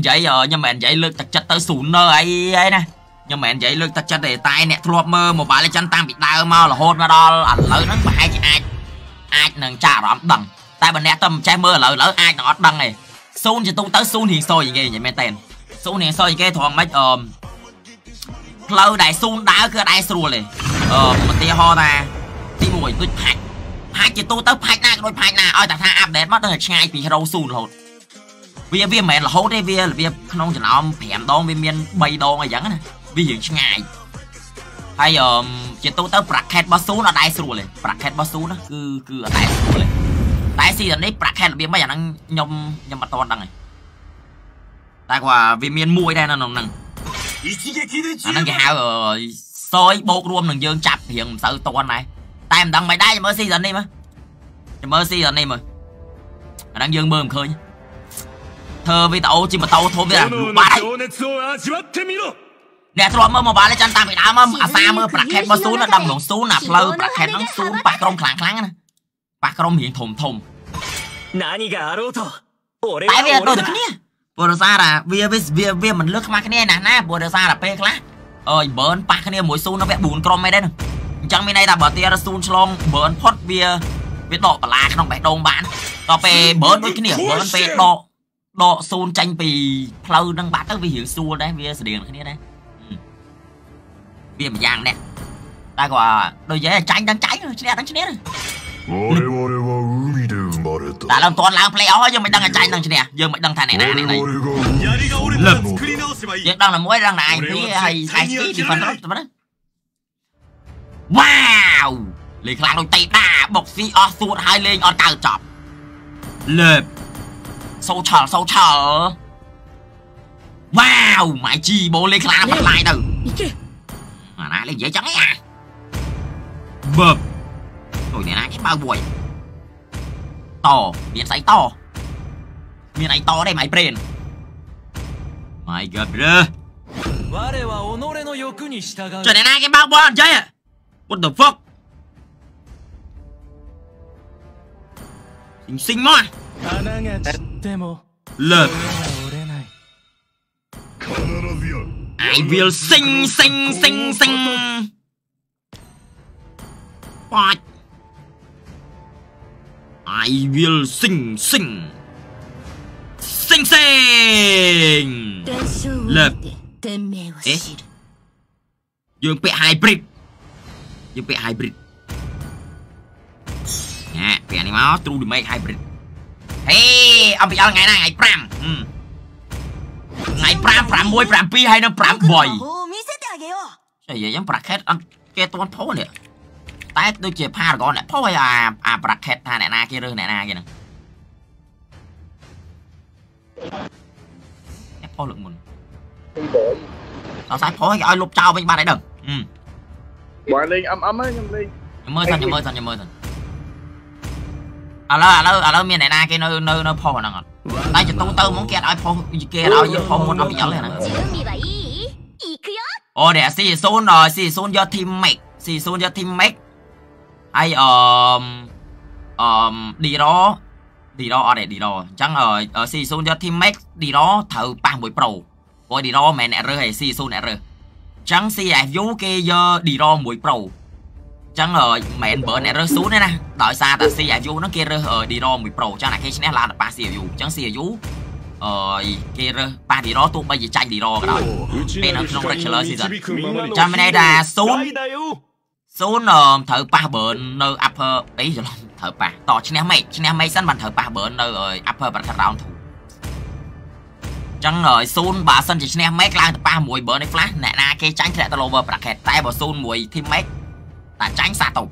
និយាយខ្ញុំមិននិយាយលើកទឹកចិត្តទៅស៊ូនឺអីអីណាខ្ញុំមិននិយាយលើកទឹកចិត្តទេតែអ្នកធ្លាប់មើល Mobile Legends តាំងពីដើមមករហូតមកដល់ឥឡូវហ្នឹងប្រហែលជាអាចអាចនឹងចាក់អារម្មណ៍ដឹងតែបើអ្នកទៅមិនចេះមើលឥឡូវឥឡូវអាចនឹងអត់ដឹងទេស៊ូនជាទូទៅស៊ូនរៀងសយគេនិយាយមែនតើស៊ូនរៀងសយគេត្រង់ម៉េចអឺផ្លូវដែលស៊ូនដើរគឺអត់ឯស្រួលទេអឺឧទាហរណ៍ថាទី1ដូចផាច់ផាច់ជាទូទៅផាច់ណាក៏ដូចផាច់ណាឲ្យតែថាអាប់ដេតមកទៅឆ្ងាយពី hero ស៊ូនរហូត វាវាមិនមែនរហូតទេវារបៀបក្នុងចំណោម5ដងវាមាន3ដងអីចឹងណាវារៀងឆ្ងាយហើយអឺជាទូទៅ bracket របស់ស៊ូនអត់ដែរស្រួលទេ bracket របស់ស៊ូនគឺគឺអត់ដែរស្រួលទេតែស៊ីនេះ bracket របៀបម៉េចអាហ្នឹងខ្ញុំខ្ញុំអត់ទាន់ដឹងទេតែគាត់វាមានមួយដែរនៅក្នុងហ្នឹងអាហ្នឹងគេហៅសយបូករួមនឹងយើងចាប់រៀងមិនសូវតន់ដែរតែមិនដឹងមិនដែរចាំមើលស៊ីសិននេះមើលចាំមើលស៊ីសិននេះមើលអាហ្នឹងយើងមើលមិនឃើញ ធ្វើវីដេអូជិះម៉ូតូធំទៀតបាទអ្នកទ្រាំមើល Mobile Legends តាំងពីដើមមកអាសាមើលប្រាក់ខេតមកស៊ូនដល់ក្នុងស៊ូនណាផ្លូវប្រាក់ខេតហ្នឹងស៊ូនប៉ះក្រុមខ្លាំងខ្លាំងណាប៉ះក្រុមរៀងធំធំតែវាដូចតែគ្នាព្រោះដោយសារតែវាវាវាមិនលើសខ្មាស់គ្នាណាស់ណាព្រោះដោយសារតែពេលខ្លះអើយបឺនប៉ះគ្នាមួយស៊ូននៅវគ្គ4ក្រុមឯដែរអញ្ចឹងមានន័យថាបើទីរស៊ូនឆ្លងបឺនផុតវាវាដកបលាក្នុងបេះដូងបានដល់ពេលបឺនដូចគ្នាបឺនពេលដក ដកស៊ូនចាញ់ពីផ្លូវហ្នឹងបាត់ទៅវារៀងស្រួលដែរវាស្រៀងគ្នាដែរវាម្យ៉ាងនេះតែគាត់ដូចនិយាយចាញ់ដឹងចាញ់ឈ្នះដឹងឈ្នះ我々は海で生まれたតែឡើងតន់ឡើង play off យើងមិនដឹងចាញ់ដឹងឈ្នះយើងមិនដឹងថាអ្នកណាអ្នកណាយើងដឹងតែមួយដឹងតែ IP ហើយ IP defender ទៅណាវ៉ាវលេងខ្លាំងដូចតេដាបុកស៊ីអស់សួតហើយលេងអត់កើចប់លើប sâu thở sâu thở. Wow mày chi bố lê khá phải lại từ. Mà nãy lên dễ chấm à bập rồi này nãy cái bao buổi to biến sấy to. Miền ấy to đây mày brain. Mày gặp ra cho này nãy cái bao buổi chơi. À what the fuck? Xinh xinh mà lượt I will sing sing sing sing. What? I will sing sing. Sing sing. Lợp. Ê. Dương bị hybrid. Dương bị hybrid. Nè, bị animal through the make hybrid. ហេអំពីអល់ថ្ងៃណាថ្ងៃ5ថ្ងៃ5 6 7ហើយនៅ5 boy ចុះនិយាយចឹង bracket អត់គេតន់ផុសនេះតែដូចជា Paragon អ្នកផុសឲ្យអាអា bracket ថាអ្នកណាគេរើសអ្នកណាគេហ្នឹងអ្នកផុសលើកមុនដល់សាយផុសឲ្យលុបចោលវិញបាត់ហើយដឹងបើលេងអឹមអឹមហ្នឹងខ្ញុំលេងខ្ញុំមើលសិនខ្ញុំមើលសិនខ្ញុំមើលសិន ឥឡូវឥឡូវឥឡូវមានអ្នកណាគេនៅនៅនៅផុសហ្នឹងអត់តែចតុងទៅហ្មងគេអត់ឲ្យផុសគេឲ្យយើងផុសមុនអត់ប្រយោជន៍ទេណាអូនេះស៊ីស៊ូនស៊ីស៊ូនយក team make ស៊ីស៊ូនយក team make ហើយអឺអឺឌីរ៉ឌីរ៉អត់ទេឌីរ៉អញ្ចឹងស៊ីស៊ូនយក team make ឌីរ៉ត្រូវប៉ះមួយ pro ព្រោះឌីរ៉មិនមែនអ្នករើសទេស៊ីស៊ូនអ្នករើសអញ្ចឹង CFU គេយកឌីរ៉មួយ pro ចឹងមិនមែនបើអ្នករើសស៊ូទេណាដោយសារតែ CRU ហ្នឹងគេរើស D-ROM មួយ Pro ចឹងតែគេឈ្នះឡើងតែប៉ះ CRU ចឹង CRU អឺគេរើសប៉ះ D-ROM ទោះបីជាចាញ់ D-ROM ក៏ដោយពេលនៅក្នុង regular season ចាំមានន័យថាស៊ូនស៊ូនត្រូវប៉ះ burn នៅ upper អីច្រឡំត្រូវប៉ះតឈ្នះ make ឈ្នះ make សិនបានត្រូវប៉ះ burn នៅ upper bracket round 2ចឹងស៊ូនបើសិនជាឈ្នះ make ឡើងទៅប៉ះមួយ burn នៃ flash អ្នកណាគេចាញ់ធ្លាក់ទៅ lower bracket តែបើស៊ូនមួយ team make តែចាញ់សាទៅ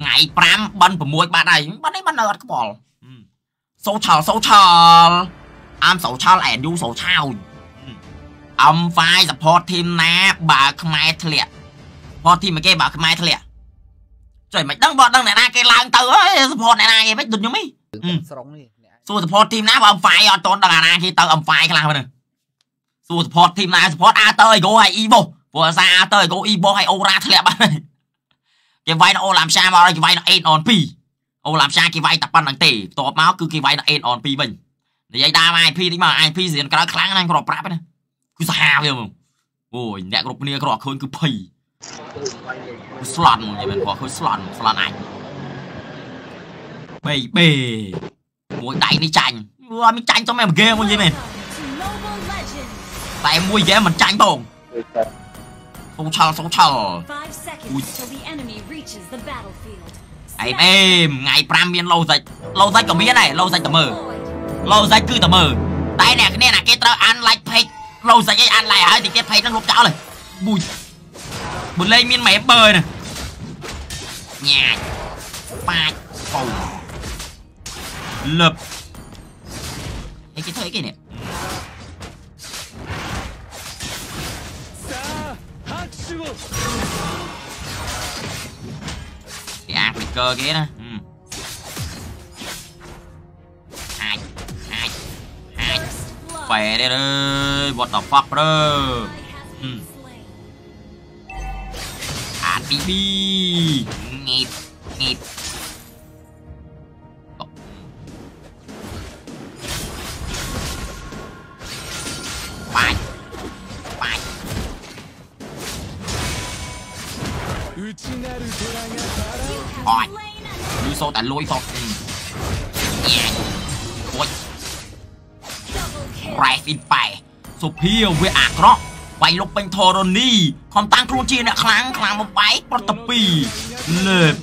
ថ្ងៃ5បិណ្ឌ6បាត់ហើយបាត់នេះបាត់នៅអត់ខ្វល់សូឆលសូឆលអាមសូឆលអែនយូសូឆោយអំ file support team ណាបើខ្មែរធ្លាក់ support team គេបើខ្មែរធ្លាក់ចុយមិនដឹងបើដឹងអ្នកណាគេឡើងទៅអើយ support អ្នកណាគេមិនដូចខ្ញុំនេះស្រុងនេះសួរ support team ណាបើអំ file អត់តន់ដឹងអាណាគេទៅអំ file ខ្លះហ្នឹងសួរ support team ណា support អាតើ go ហើយ evo ព្រោះអាសាទៅកូអ៊ីបោះឲ្យអូរ៉ាធ្លាក់បាត់គេវាយនៅអូឡាំសាមកគេវាយនៅ8 on 2អូឡាំសាគេវាយតែប៉ុណ្្នឹងទេបន្ទាប់មកគឺគេវាយនៅ8 on 2វិញនិយាយតាម IP តិចមក IP ស្រៀនក្រោយខ្លាំងណាស់គ្រាប់ប្រាប់ណាគឺសាហាវវាហ្មងអូយអ្នកគ្រប់គ្នាគ្រាប់ឃើញគឺភ័យគឺស្លន់ហ្មងនិយាយមែនគ្រាប់ឃើញស្លន់ស្លន់អាចបេបេមួយដៃនេះចាញ់អត់មានចាញ់ទៅមែនហ្គេមមកនិយាយមែន Mobile Legends. តែមួយហ្គេមមិនចាញ់បង សូឆល់សូឆល់ Five seconds till the enemy reaches the battlefield. អេមអេមថ្ងៃ5មានឡូសាច់ឡូសាច់ក៏មានដែរឡូសាច់តែមើល Deployed. ឡូសាច់គឺតែមើលតែអ្នកគ្នាណាគេត្រូវអាន like page ឡូសាច់អីអាន like ហើយតិចទៀត page ហ្នឹងលុបចោលហើយប៊ូយបុលេងមាន member ណាញ៉ាចបាច់បោលឹបអីគេធ្វើអីគេនេះ cái ác bị cơ kia đó. Ừ. hai hai hai khỏe đây đây what the fuck, bro. Ừ. à đi đi nghiệp nghiệp Bye. โอ้ยมีโซแต่ลุยโซเองโอ้ยไรฟินไป สุพีเวอากรอกไปลงเป็นโทรนี่คอมตังครูจีนอะคลังคลังมาไปปรตปีเลิบ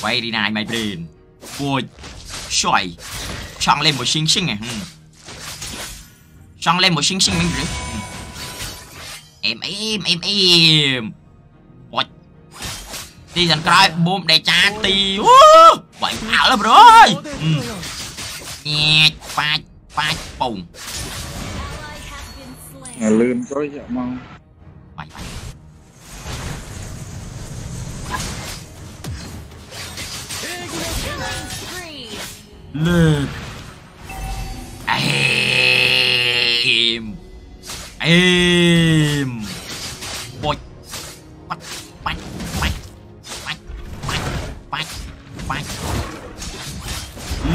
ไปดีนายไม่เปลี่ยนโว้ยช่วยช่างเล่นหมดชิงชิงไงช่างเล่นหมดชิงชิงมั้งหรือเอ็มเอ็มเอ็มเอ็ม ទីខាងក្រោយប៊ូមដេចាទីអូបាញ់ផាល់ហើយប្រូយញែកបាច់បាច់ពងអាលឿនទៅយកមកបាញ់បាញ់លើកអេមអេមបុច ไปไป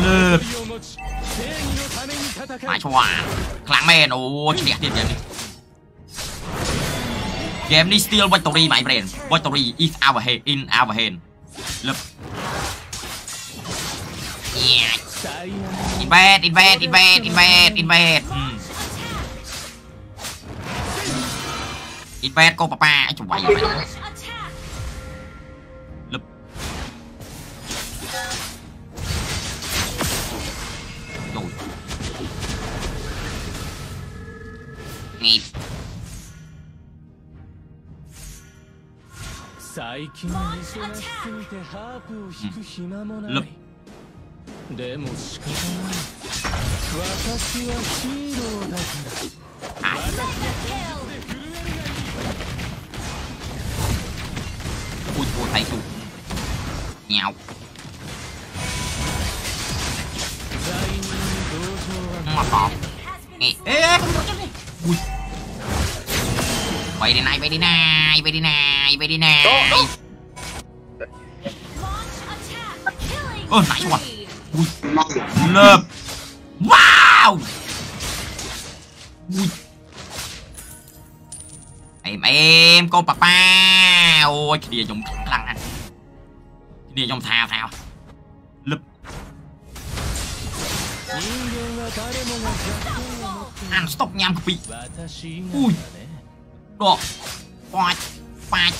ลิกมาชัวร์คลังแม่นโอ้เฉลี่ยเดีนี้เกมนี้ still victory my friend victory is our hand in our hand เลิบอินเวดอินเวดอินเวดอินเวดอินเวดอินเวดโก็ปะาป้าจะไหวไห 最近忙しすぎてハープを弾く暇もないでも仕方ない私はヒーローだから私は震えるがいいพูดพูดไทยสุดเงี้ยวมาตอบนี่เอ๊ะคุณโดนจังเลย Vậy đi này, vậy đi này, vậy đi này, vậy đi này. Oh, nice one. Lợp. Wow. Em em cô papa. Ôi cái đĩa dùng lăng anh. Cái đĩa dùng thao thao. Lụp. anh stop nham bị Ui độ Quạt Quạt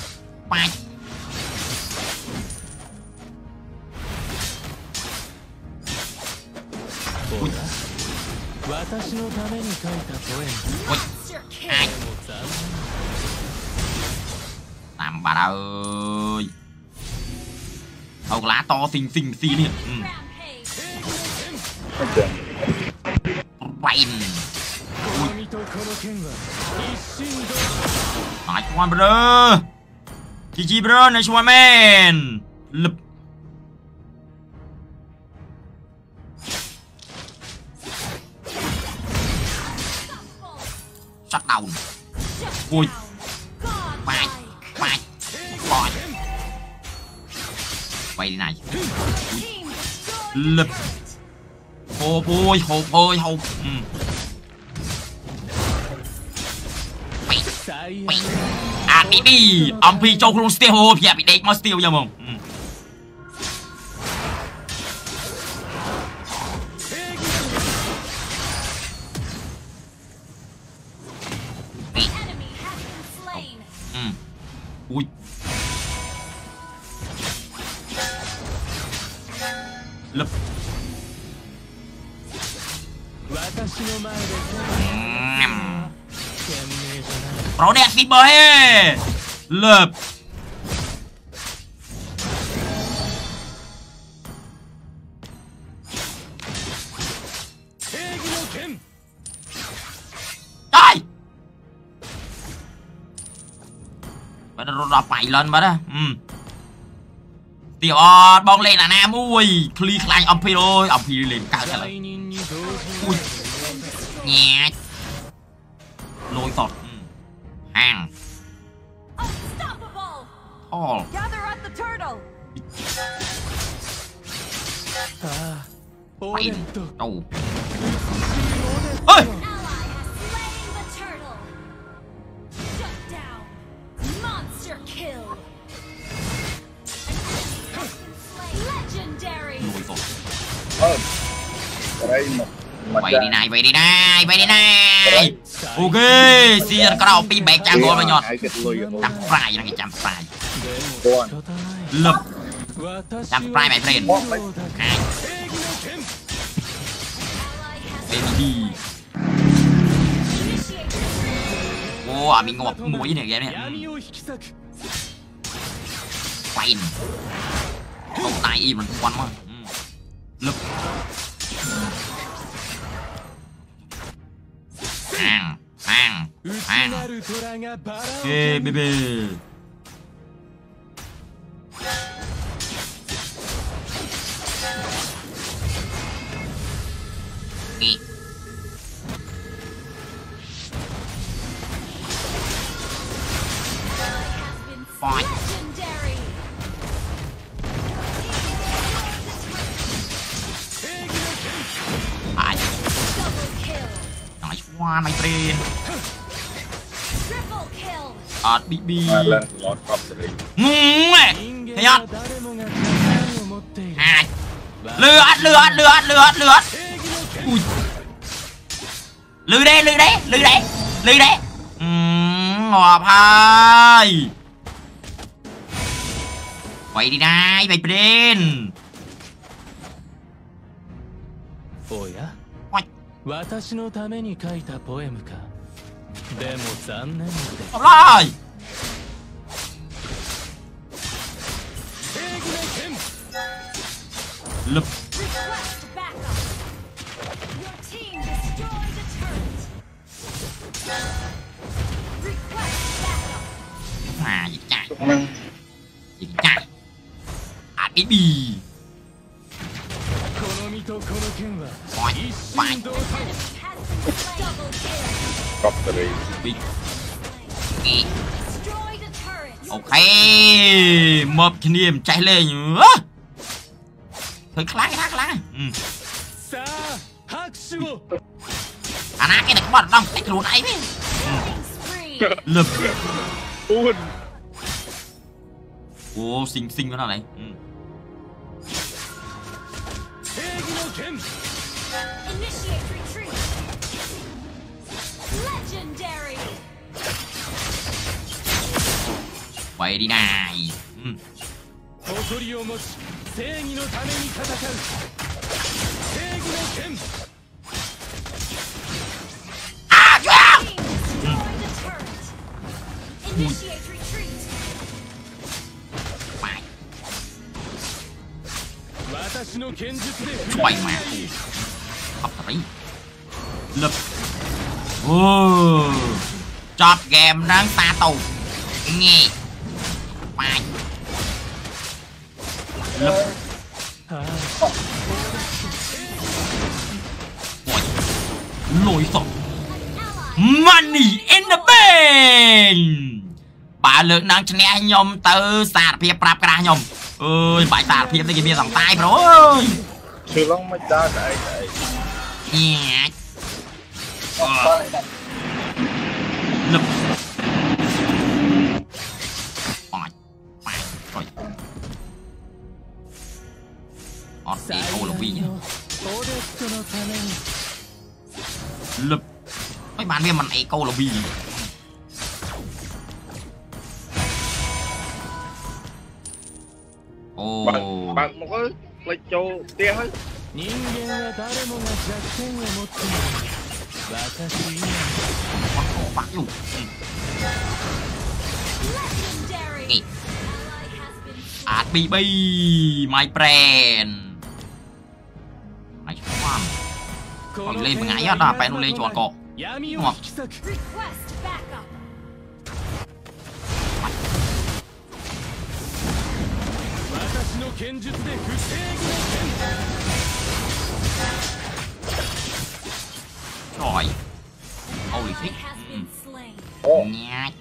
Quạt Ui Ui Ai Làm bà ơi. Hầu lá to xinh xinh xí đi. Ừ. Rain Ui. Nice one bro GG bro, nice one man. Lụp. Shut down. Ui. Bạch Bạch Bạch Quay đi này. Lụp. Hộp ôi, hộp ơi, hộp. Ừ. អូយហូបអើយហូបអឺ 最 ពី 悪 អាពីពីអំពីចូលក្នុងស្ទះអូភ្ញាក់ពីដេកមកស្ទះយ៉ាងហ្មងអឺ The enemy has been slain. អឺអូយលឹប 私の前で ញ៉ាំ 賢明じ Pronesi bohe! Löp! Die! มันรับไปลอนมาละอืมเดี๋ยวบองเล่นนะนะมุ้ยคลีคลายอัมพีโรอัมพีเล่นก้าวได้เลยอุ้ยแง่ลอยสอด Unstoppable! Paul. Gather at the turtle! uh, Wait. No. Hey! Kill. Legendary. Oh, reino. 29 29 29អូខេស៊ីនក្រោពីបែកចាំគោលមកញ៉ត់ចាំហ្វ្រាយហ្នឹងគេចាំហ្វ្រាយលឹបចាំហ្វ្រាយបែកព្រៀនខាយ baby អូអាមីងងាប់មួយនេះហ្គេមនេះហ្វាយអូតៃអ៊ីមិនស្គាល់មកលឹប hàng なる虎がバラを hoa này tê à đi bi. Lần lọt cọp rồi mẹ. Thấy không à lượt lượt lượt lượt lượt ui. Lư đây lư đây lư đây lư đây ngọt hai. Quay đi này mày lên ôi á. 私のために書いたポエムか。でも残念であらーいルッあ、いあ、ビビー กอตัวเลยโอเคมอบคณีมใจเลยเหรอเฮ้ยคล้ายคล้ายคล้าอันนั้นแกเด็กบอลต้องติดรูนไอ้พี่เลิกปูนโอ้สิงสิงก็เท่าไหร่ 剣 Initiate retreat. Legendary. な。うん。誇りを持ち、正義のために戦う。正義の剣。うん、 ស្បែកម៉ាគូអត់ត្រីលឹបអូចប់ហ្គេមហ្នឹងតាទៅញ៉េបាច់លឹបលុយសោះ Money in the bank បើលើកនឹងឈ្នះខ្ញុំទៅសារភាពប្រាប់ក្រាស់ខ្ញុំ អើយបាច់សារភាពនេះគេមានសំតាយប្រូអើយឈឺឡងមិនដល់តែឯងញ៉ាច់លឹបបាច់បាច់អត់អត់ទេអូលវីលឹបមិនបានវាមិនអេកូលវីទេ おおばもこれ一応ではい人間は誰もが弱点を持っている私以外バカをバカを Art BB My friend. Này chúng ta Còn lên mà ngãi ra đà bèn lên cho anh cọ. Đúng? 私の剣術で不正義の剣 Rồi Holy shit Ồ lên.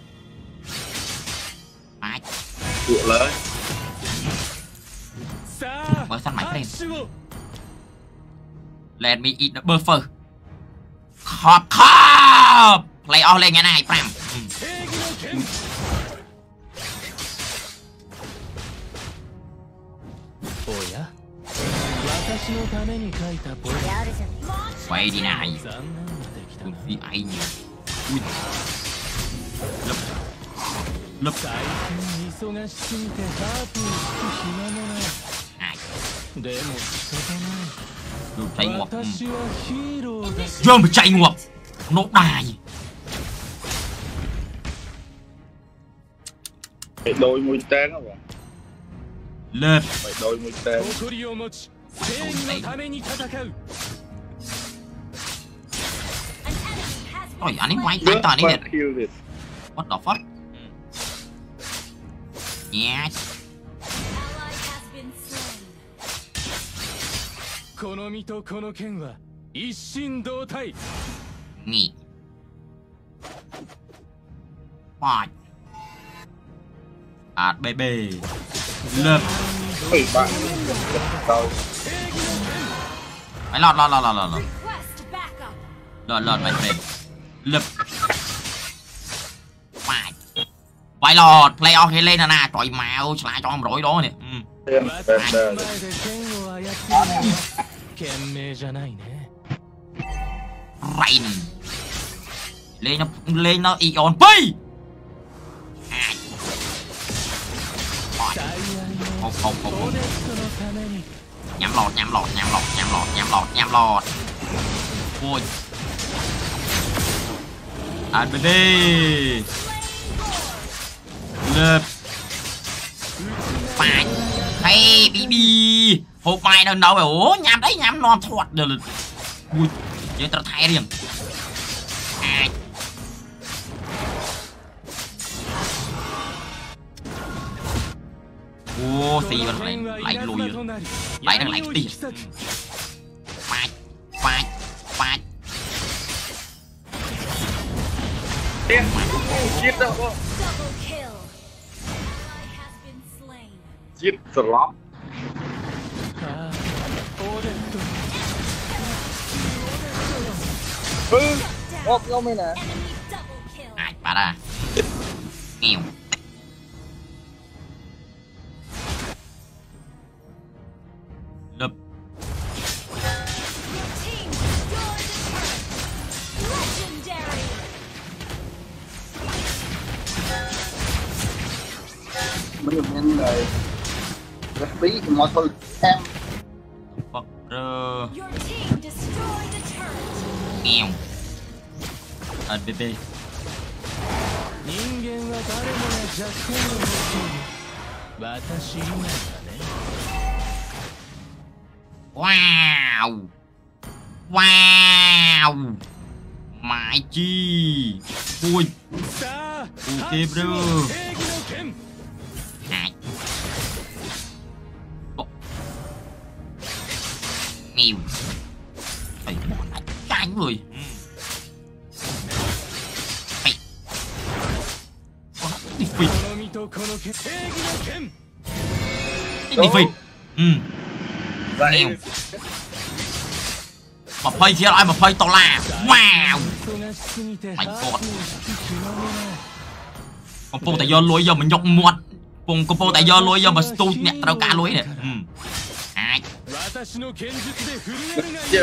Mở săn. Mạch lên Let me eat the buffer. Khọp khọp. Play off lên nha này Pram quay đi này Ui, đi ai nhỉ Ui. lập lập chạy ngọc dơm phải chạy ngọc nó đài đôi mũi tên không ạ lên đôi mũi tên 正義のために戦う Oi, ani mai tai tani de. What the fuck? Yes. この身とこの剣は一心同体。に。What? อาจเบเบ้เลิศเฮ้ยบ้า mày lọt lọt lọt lọt lọt lọt. Lọt lọt mày lập. Lụp mày. Mày lọt. Playoff hay lên nè. Nè trời mèo lại cho ông rỗi đó nè. Ừ. Um rain lên nó lên nó ion. P không không không không nhắm lọt nhắm lọt nhắm lọt nhắm lọt nhắm lọt nhắm lọt. Ui. Ăn bên đi? Lượp. Phải. Hey bị bị hộp mai đâu đâu ủa nhắm đấy, nhắm non thoạt được. Ui giờ ta thay liền. โอ้สีมันไหลไหลลุยเลยไหลทั้งไหลตีฟาดฟาดฟาดเอ๊ะจิดแล้วจิดสล็อปปึ้ยออกเราไม่นะไอ้ปาดาเอว rồi Rất bí thì mọi thứ em Phật rơ Nghèo À bê bê Wow Wow Mãi chi Ui Ok bro. người. Ừ. Mày Quá đi phì Đi phì Ừ. Nèo Mà phây kia lại mà phây to là Wow. Mày god. កំពុងតែយកលុយយកមកញុកមាត់ពងកំពុងតែយកលុយយកមកស្ទូចអ្នកត្រូវការលុយនេះអាចជា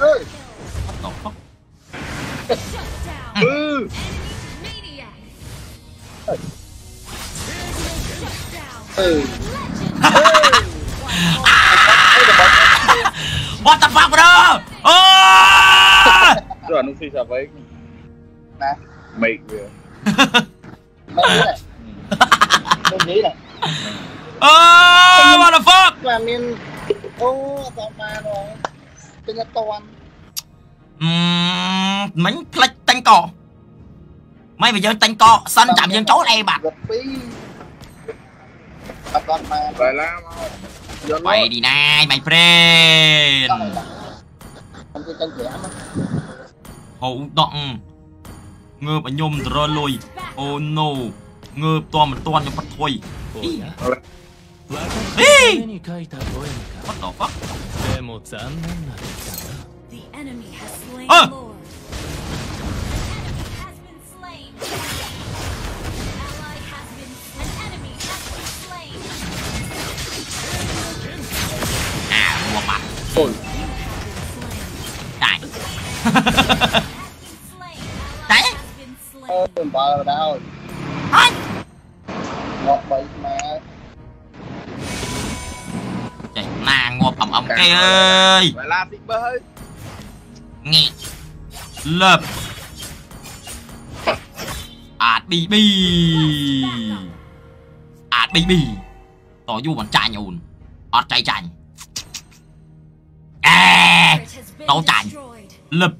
Enemy maniac. Shut down. Ừ Legend. What the fuck bro អូ Rồi nó phi sao vậy? Nè Mày kìa. Đứa này Mấy đứa này អឺ what the fuck Là miền Ô Tao mà rồi Tên là toàn អឺមិញផ្លិចតាញ់កមិនបើយើងតាញ់កសិនចាំយើងចូលអីបាត់ Gật phí Tao toàn mà Lại la mau. Vô បាយ lốt. ឌីណាយ my friend Tao này là Không có chân trẻ mà ហៅដកងើបឲ្យខ្ញុំទៅរលុយអូ no ងើបតមិនតាន់ខ្ញុំបាត់ថុយ お や Lại. 私の目に書いたポエム what the fuck かでも残念な出来だな The enemy has slain Ah! Lord. An enemy has been slain. Ally has been. Thầy ơi Phải làm đi bơi Nghe Lập Ảt bì bì Ảt bì bì Tỏ vô bọn chạy nhồn Ảt chạy chạy Ê Tỏ chạy Lập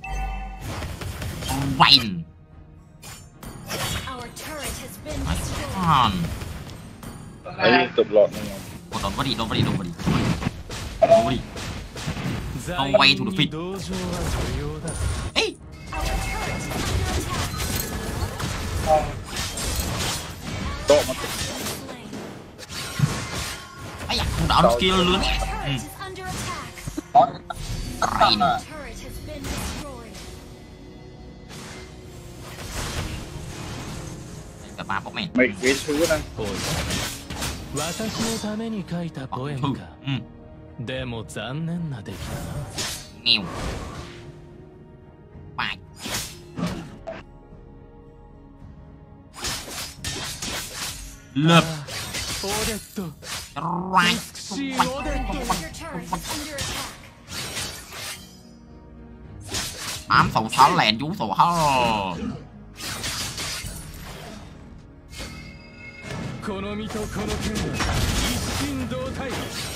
Vành Mày con Ấy, tục lọt này โดนพอดีโดนพอดีโดนพอดี Holy. Away to the feet. Hey! Độ mất tích. Ây da, không đón skill luôn. Ừ. Cãi nữa. Mẹ. でも残念な出来だな。Bye. Lập. Ah, right. Ám sầu sáu lèn chú sầu hó. この身とこの剣は一心同体。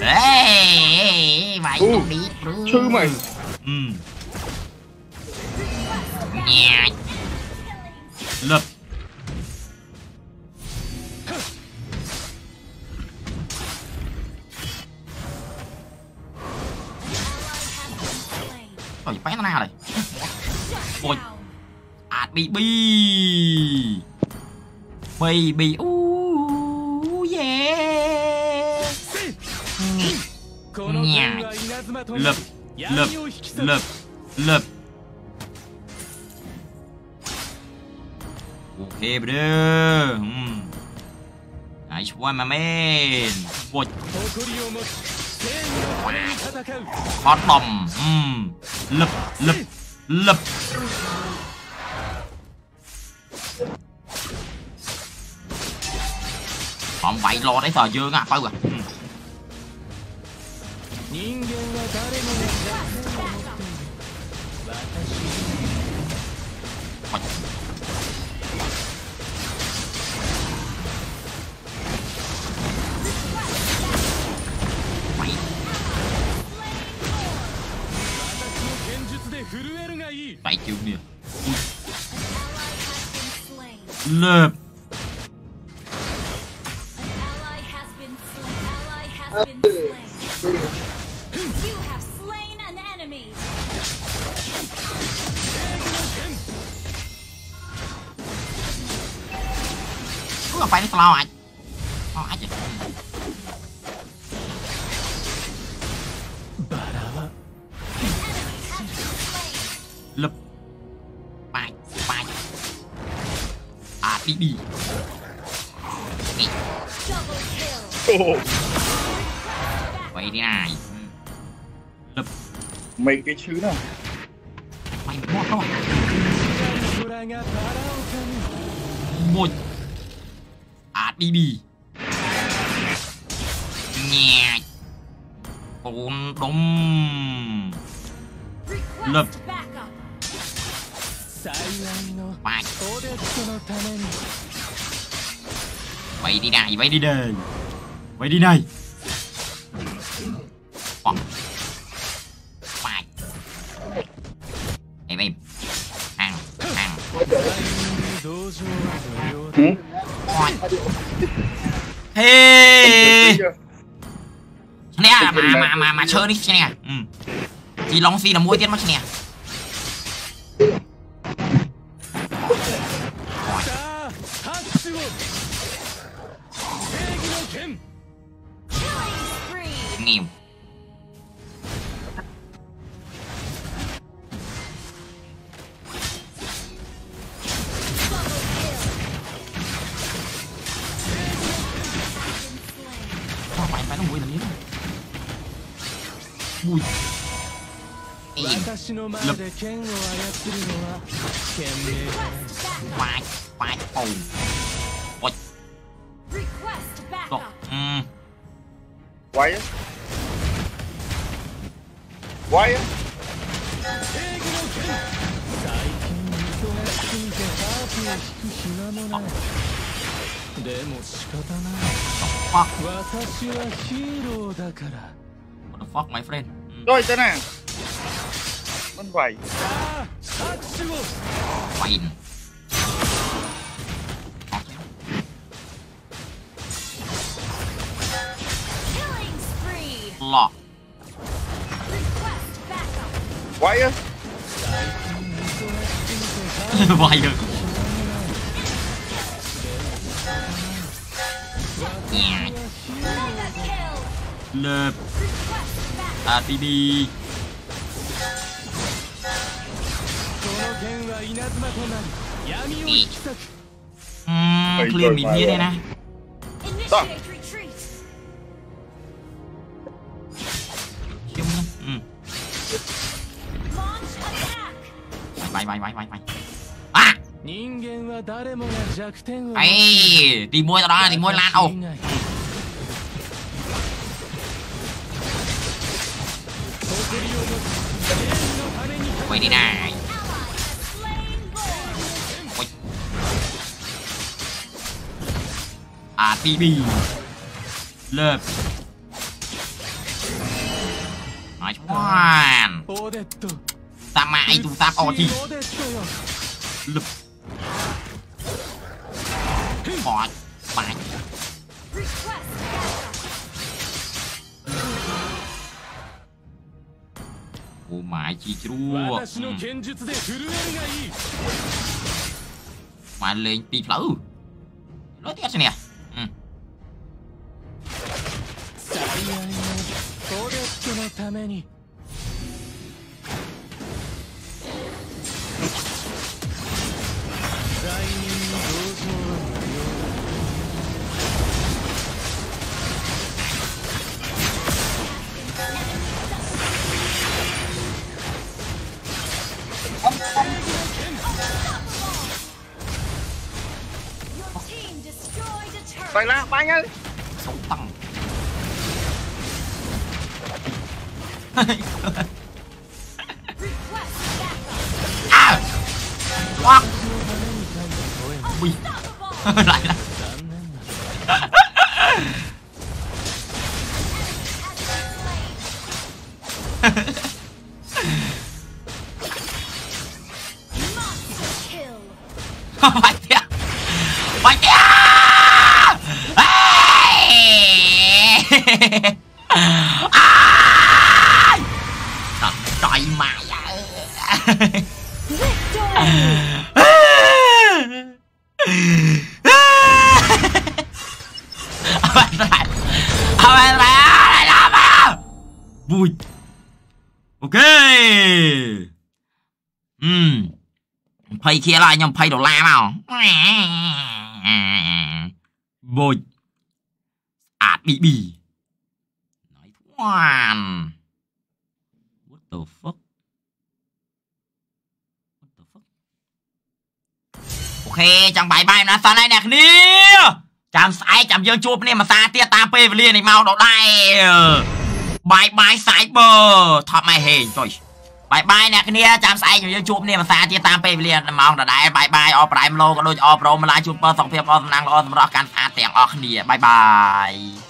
Ê, mày ừ, không biết luôn. Chứ mày. Ừ. Lập Ôi, phải nó nào đây Ôi bạn baby baby uh, yeah. Nhà. Lập lập lập lập. Ok bro hmm. nice one my man. What? Hot bomb. Hmm. lập lập lập. vậy lo đấy thờ dương à phải rồi phải. Vậy chưa nè? Lợp. Ủa, phải nó slow à? Slow à chứ. ลึบไปไปอาดีดีโอ้ thế này Lập. mấy cái chữ nào mày mua không à? một. À đi đi. Nhẹ. Bốn đống. Lập. Bạch Vậy đi này, mày đi đây. Mày đi này One. Five. hang em. Ăn. Ăn. Hey. Nè à, mà mà mà mà chơi đi nè. À. Ừ. Chỉ lóng xì là mỗi tiết mất nè. Nhiều. Quack. What? The fuck my friend? どういったね Con quẩy Quẩy Lọ Quay á. Quay được Lợp. À, đi đi bị uhm, liền mình biết đây này Stop. Chung nhá. Ừ. Mày mày mày mày mày. À. ai, đi mua tao đó, đi mua lan ô. Quay đi nào. BB Lớp. Nói chung hoàn Tama ai ta tap Oti Lớp Hỏi Bánh Ô, mãi chi chua ừ. Mà lên tí nói Lối tiết nè. ために。罪人の同情は là ba anh ơi はい。vui. Ok. Ừm phay kia lại nhầm phay đô la nào. Vui à bị bì. Nói thoan. What the fuck? ខេចង់បាយបាយណាសិនហើយអ្នកគ្នាចាំស្អែកចាំយើងជួបគ្នាមួយសាទៀតតាមពេលវេលានេះមកដល់ដែរបាយបាយសាយបឺថប់ម៉ែហេងចុយបាយបាយអ្នកគ្នាចាំស្អែកយើងជួបគ្នាមួយសាទៀតតាមពេលវេលាម៉ោងដដែលបាយបាយអប្រែមឡូក៏ដូចអប្រមឡាជួបពើសុខភាពអសំណាងល្អសម្រាប់កាន់ស្អាតទាំងអស់គ្នាបាយបាយ